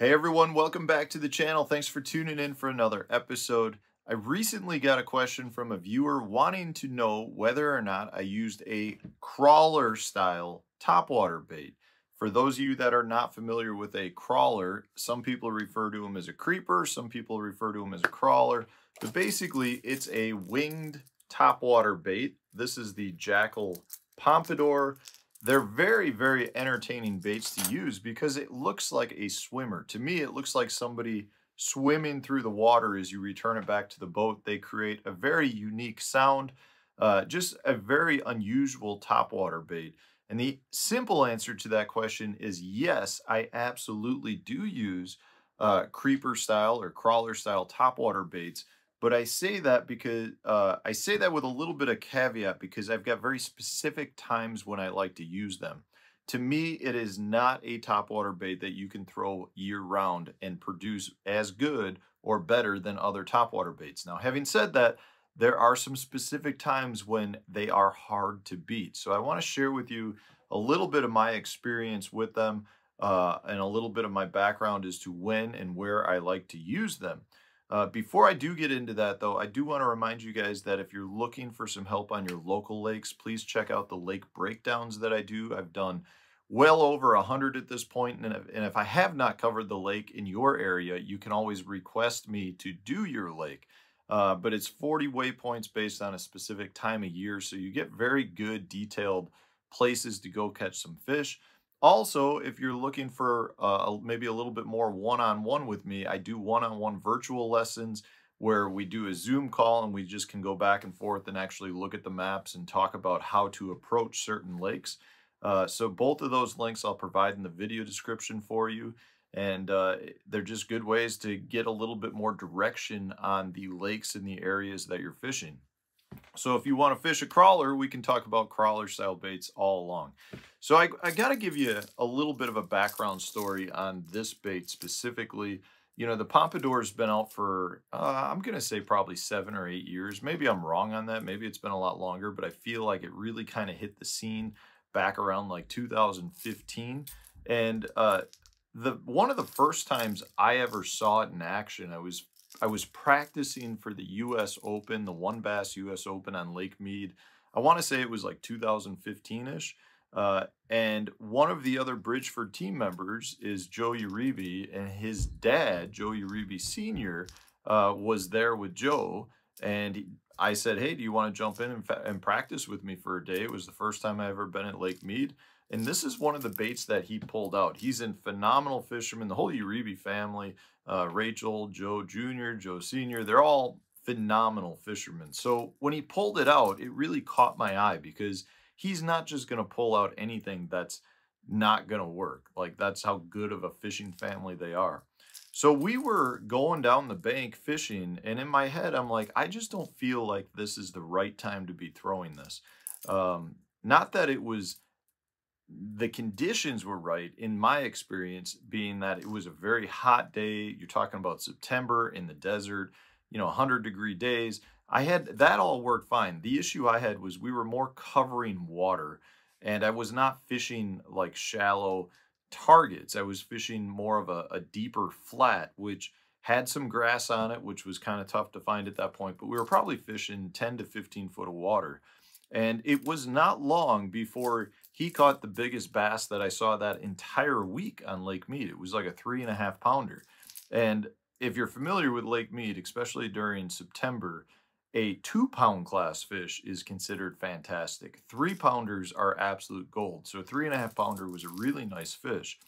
Hey everyone, welcome back to the channel. Thanks for tuning in for another episode. I recently got a question from a viewer wanting to know whether or not I used a crawler style topwater bait. For those of you that are not familiar with a crawler, some people refer to them as a creeper, some people refer to them as a crawler, but basically it's a winged topwater bait. This is the Jackall Pompadour. They're very, very entertaining baits to use because it looks like a swimmer. To me, it looks like somebody swimming through the water as you return it back to the boat. They create a very unique sound, uh, just a very unusual topwater bait. And the simple answer to that question is yes, I absolutely do use uh, creeper style or crawler style topwater baits but I say that because uh, I say that with a little bit of caveat because I've got very specific times when I like to use them. To me, it is not a topwater bait that you can throw year round and produce as good or better than other topwater baits. Now, having said that, there are some specific times when they are hard to beat. So I want to share with you a little bit of my experience with them uh, and a little bit of my background as to when and where I like to use them. Uh, before I do get into that, though, I do want to remind you guys that if you're looking for some help on your local lakes, please check out the lake breakdowns that I do. I've done well over 100 at this point, and if, and if I have not covered the lake in your area, you can always request me to do your lake. Uh, but it's 40 waypoints based on a specific time of year, so you get very good detailed places to go catch some fish. Also, if you're looking for uh, maybe a little bit more one-on-one -on -one with me, I do one-on-one -on -one virtual lessons where we do a Zoom call and we just can go back and forth and actually look at the maps and talk about how to approach certain lakes. Uh, so both of those links I'll provide in the video description for you. And uh, they're just good ways to get a little bit more direction on the lakes and the areas that you're fishing. So if you want to fish a crawler, we can talk about crawler style baits all along. So I, I got to give you a little bit of a background story on this bait specifically. You know, the Pompadour's been out for, uh, I'm going to say probably seven or eight years. Maybe I'm wrong on that. Maybe it's been a lot longer, but I feel like it really kind of hit the scene back around like 2015. And uh, the one of the first times I ever saw it in action, I was I was practicing for the U.S. Open, the WON Bass U.S. Open on Lake Mead. I want to say it was like 2015-ish. Uh, and one of the other Bridgford team members is Joe Uribe, and his dad, Joe Uribe Sr., uh, was there with Joe. And I said, hey, do you want to jump in and, and practice with me for a day? It was the first time I ever been at Lake Mead. And this is one of the baits that he pulled out. He's a phenomenal fisherman. The whole Uribe family, uh, Rachel, Joe Jr., Joe Sr., they're all phenomenal fishermen. So when he pulled it out, it really caught my eye because he's not just going to pull out anything that's not going to work. Like that's how good of a fishing family they are. So we were going down the bank fishing, and in my head, I'm like, I just don't feel like this is the right time to be throwing this. Um, not that it was the conditions were right in my experience being that it was a very hot day you're talking about september in the desert you know 100 degree days. I had that all worked fine. The issue i had was we were more covering water and i was not fishing like shallow targets. I was fishing more of a, a deeper flat which had some grass on it which was kind of tough to find at that point but we were probably fishing 10 to 15 foot of water. And it was not long before he caught the biggest bass that I saw that entire week on Lake Mead. It was like a three and a half pounder. And if you're familiar with Lake Mead, especially during September, a two pound class fish is considered fantastic. Three pounders are absolute gold. So a three and a half pounder was a really nice fish.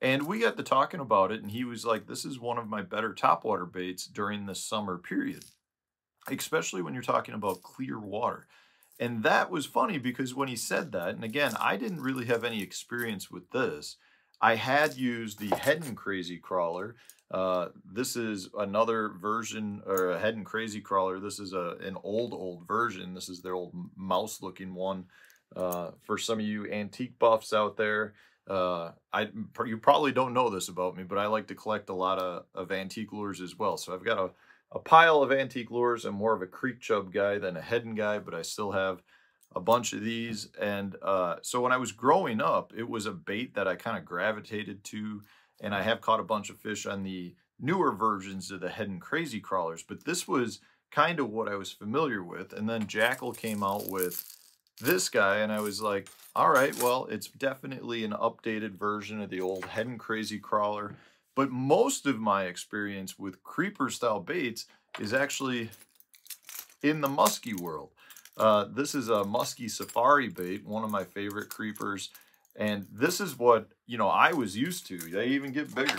And we got to talking about it, and he was like, This is one of my better topwater baits during the summer period, especially when you're talking about clear water. And that was funny because when he said that, and again, I didn't really have any experience with this. I had used the Heddon Crazy Crawler. Uh, this is another version, or a Heddon Crazy Crawler. This is a an old, old version. This is their old mouse-looking one. Uh, for some of you antique buffs out there, uh, I you probably don't know this about me, but I like to collect a lot of, of antique lures as well. So I've got a a pile of antique lures. I'm more of a creek chub guy than a Heddon guy, but I still have a bunch of these. And uh, so when I was growing up, it was a bait that I kind of gravitated to. and I have caught a bunch of fish on the newer versions of the Heddon crazy crawlers, but this was kind of what I was familiar with. And then Jackall came out with this guy, and I was like, all right, well, it's definitely an updated version of the old Heddon crazy crawler. But most of my experience with creeper style baits is actually in the musky world. Uh, this is a musky safari bait, one of my favorite creepers. And this is what, you know, I was used to. They even get bigger.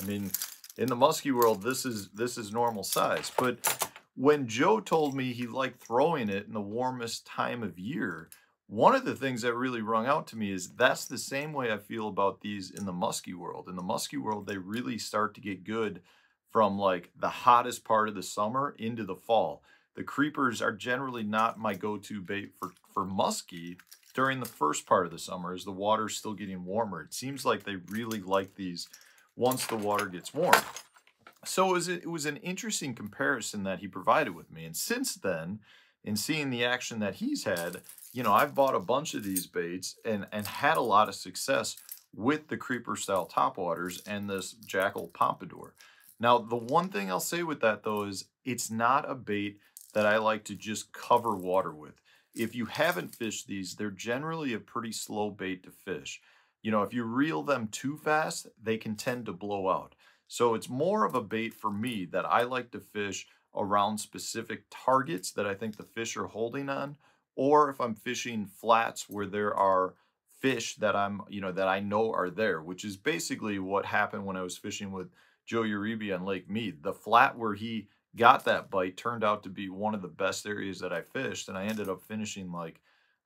I mean, in the musky world, this is this is normal size. But when Joe told me he liked throwing it in the warmest time of year, one of the things that really rung out to me is that's the same way I feel about these in the musky world. In the musky world, they really start to get good from like the hottest part of the summer into the fall. The creepers are generally not my go-to bait for, for musky during the first part of the summer as the water's still getting warmer. It seems like they really like these once the water gets warm. So it was, it was an interesting comparison that he provided with me. And since then, in seeing the action that he's had, you know, I've bought a bunch of these baits and, and had a lot of success with the creeper style topwaters and this Jackall Pompadour. Now, the one thing I'll say with that though is it's not a bait that I like to just cover water with. If you haven't fished these, they're generally a pretty slow bait to fish. You know, if you reel them too fast, they can tend to blow out. So it's more of a bait for me that I like to fish around specific targets that I think the fish are holding on, or if I'm fishing flats where there are fish that I'm, you know, that I know are there, which is basically what happened when I was fishing with Joe Uribe on Lake Mead. The flat where he got that bite turned out to be one of the best areas that I fished, and I ended up finishing like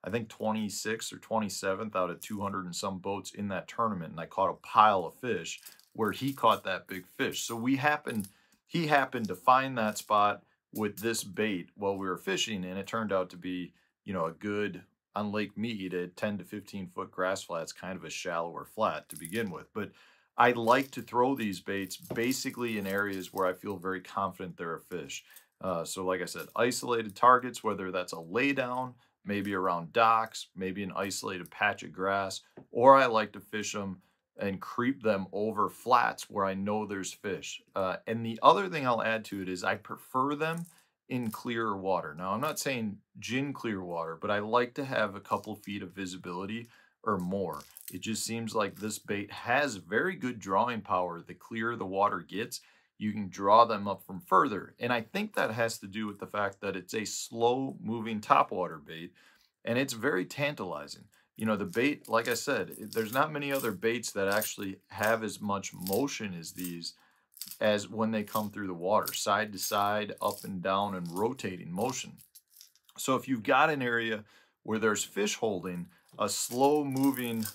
I think 26th or 27th out of 200 and some boats in that tournament. And I caught a pile of fish where he caught that big fish. So we happened, he happened to find that spot with this bait while we were fishing. And it turned out to be, you know, a good, on Lake Mead, a 10 to 15 foot grass flat's kind of a shallower flat to begin with. But I like to throw these baits basically in areas where I feel very confident there are fish. Uh, so like I said, isolated targets, whether that's a laydown, maybe around docks, maybe an isolated patch of grass, or I like to fish them and creep them over flats where I know there's fish. Uh, and the other thing I'll add to it is I prefer them in clearer water. Now, I'm not saying gin clear water, but I like to have a couple feet of visibility or more. It just seems like this bait has very good drawing power the clearer the water gets you can draw them up from further. And I think that has to do with the fact that it's a slow moving topwater bait and it's very tantalizing. You know, the bait, like I said, there's not many other baits that actually have as much motion as these as when they come through the water, side to side, up and down, and rotating motion. So if you've got an area where there's fish holding, a slow moving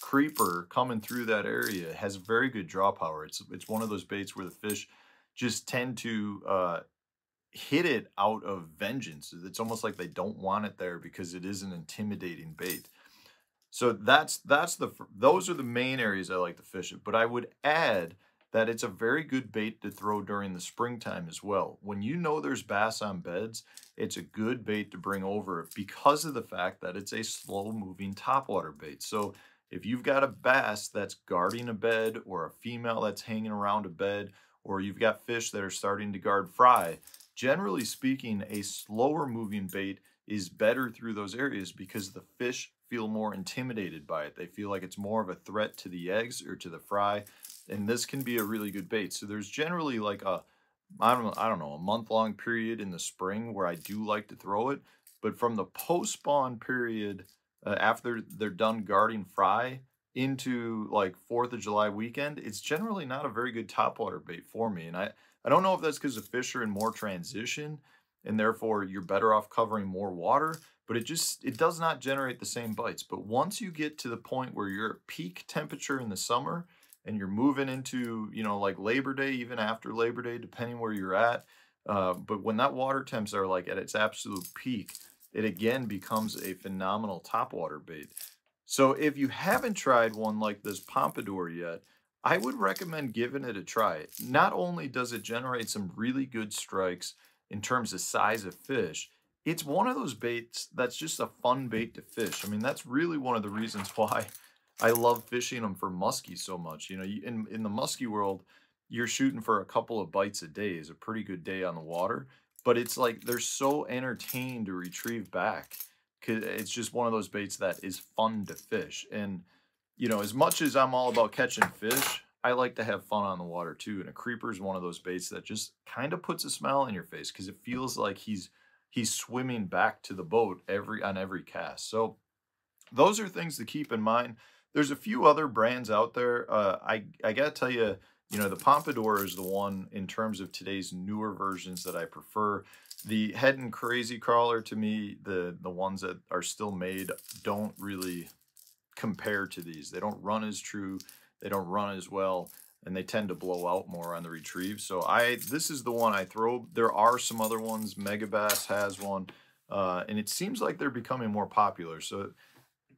creeper coming through that area has very good draw power. It's it's one of those baits where the fish just tend to uh, hit it out of vengeance. It's almost like they don't want it there because it is an intimidating bait. So that's that's the those are the main areas I like to fish it. But I would add that it's a very good bait to throw during the springtime as well. When you know there's bass on beds, it's a good bait to bring over because of the fact that it's a slow moving topwater bait. So if you've got a bass that's guarding a bed or a female that's hanging around a bed, or you've got fish that are starting to guard fry, generally speaking, a slower moving bait is better through those areas because the fish feel more intimidated by it. They feel like it's more of a threat to the eggs or to the fry. And this can be a really good bait. So there's generally like a, I don't, I don't know, a month long period in the spring where I do like to throw it. But from the post spawn period uh, after they're done guarding fry into like Fourth of July weekend, it's generally not a very good topwater bait for me. And I, I don't know if that's because the fish are in more transition and therefore you're better off covering more water, but it just, it does not generate the same bites. But once you get to the point where you're at peak temperature in the summer and you're moving into, you know, like Labor Day, even after Labor Day, depending where you're at, uh, but when that water temps are like at its absolute peak, it again becomes a phenomenal topwater bait. So if you haven't tried one like this Pompadour yet, I would recommend giving it a try. Not only does it generate some really good strikes in terms of size of fish, it's one of those baits that's just a fun bait to fish. I mean, that's really one of the reasons why I love fishing them for muskie so much. You know, in in the muskie world, you're shooting for a couple of bites a day is a pretty good day on the water. But it's like they're so entertained to retrieve back because it's just one of those baits that is fun to fish. And you know, as much as I'm all about catching fish, I like to have fun on the water too. And a creeper is one of those baits that just kind of puts a smile on your face because it feels like he's he's swimming back to the boat every on every cast. So those are things to keep in mind. There's a few other brands out there. Uh, I I gotta tell you, you know, the Pompadour is the one in terms of today's newer versions that I prefer. The Heddon Crazy Crawler to me, the the ones that are still made don't really compare to these. They don't run as true. They don't run as well and they tend to blow out more on the retrieve. So I this is the one I throw. There are some other ones. Megabass has one, uh, and it seems like they're becoming more popular. So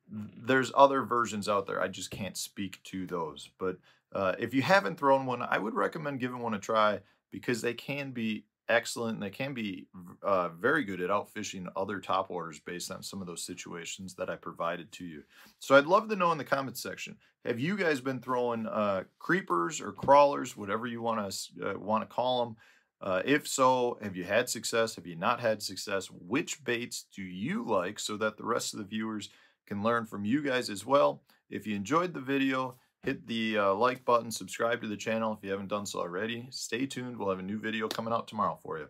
there's other versions out there. I just can't speak to those. But uh, if you haven't thrown one, I would recommend giving one a try because they can be excellent and they can be uh, very good at outfishing other top waters based on some of those situations that I provided to you. So I'd love to know in the comments section, have you guys been throwing uh, creepers or crawlers, whatever you want to uh, want to call them? Uh, if so, have you had success? Have you not had success? Which baits do you like so that the rest of the viewers can learn from you guys as well? If you enjoyed the video, hit the uh, like button, subscribe to the channel if you haven't done so already. Stay tuned. We'll have a new video coming out tomorrow for you.